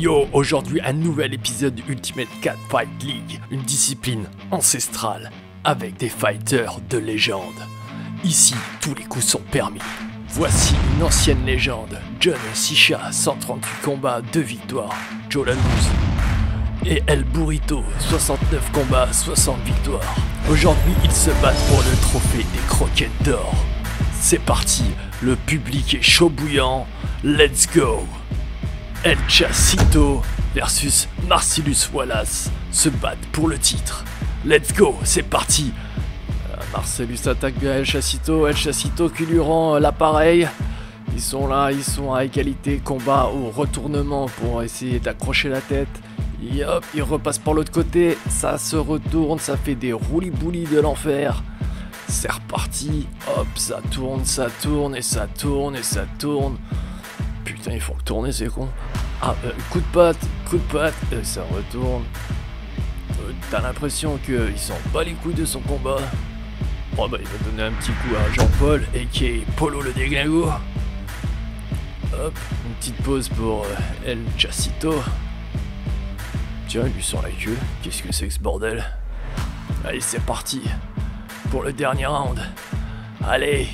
Yo, aujourd'hui un nouvel épisode de Ultimate Cat Fight League, une discipline ancestrale avec des fighters de légende. Ici, tous les coups sont permis. Voici une ancienne légende, John Sisha, 138 combats, 2 victoires, Joe Lanous. Et El Burrito, 69 combats, 60 victoires. Aujourd'hui, ils se battent pour le trophée des croquettes d'or. C'est parti, le public est chaud bouillant, let's go El Chasito versus Marcellus Wallace se battent pour le titre. Let's go, c'est parti Euh, Marcellus attaque bien El Chasito, El Chasito qui lui rend euh, l'appareil. Ils sont là, ils sont à égalité, combat au retournement pour essayer d'accrocher la tête. Et hop, il repasse par l'autre côté, ça se retourne, ça fait des roulis-boulis de l'enfer. C'est reparti, hop, ça tourne, ça tourne, et ça tourne, et ça tourne. Putain, il faut retourner, c'est con. Ah, euh, coup de patte, coup de patte, et ça retourne. Euh, T'as l'impression qu'il s'en bat les couilles de son combat. Oh bah, il va donner un petit coup à Jean-Paul, et qui est Polo le déglingo. Hop, une petite pause pour euh, El Chasito. Tiens, il lui sort la queue. Qu'est-ce que c'est que ce bordel? Allez, c'est parti. Pour le dernier round. Allez,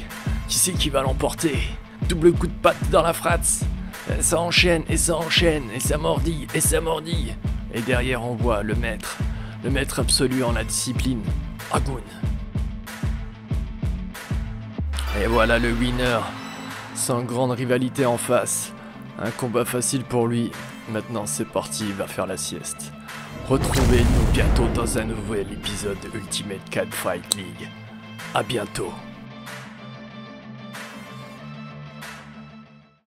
qui c'est qui va l'emporter? Double coup de patte dans la frate. Euh, Ça enchaîne et ça enchaîne et ça mordille et ça mordille. Et derrière on voit le maître, le maître absolu en la discipline, Agun. Et voilà le winner, sans grande rivalité en face. Un combat facile pour lui. Maintenant c'est parti, il va faire la sieste. Retrouvez-nous bientôt dans un nouvel épisode de Ultimate Cat Fight League. A bientôt.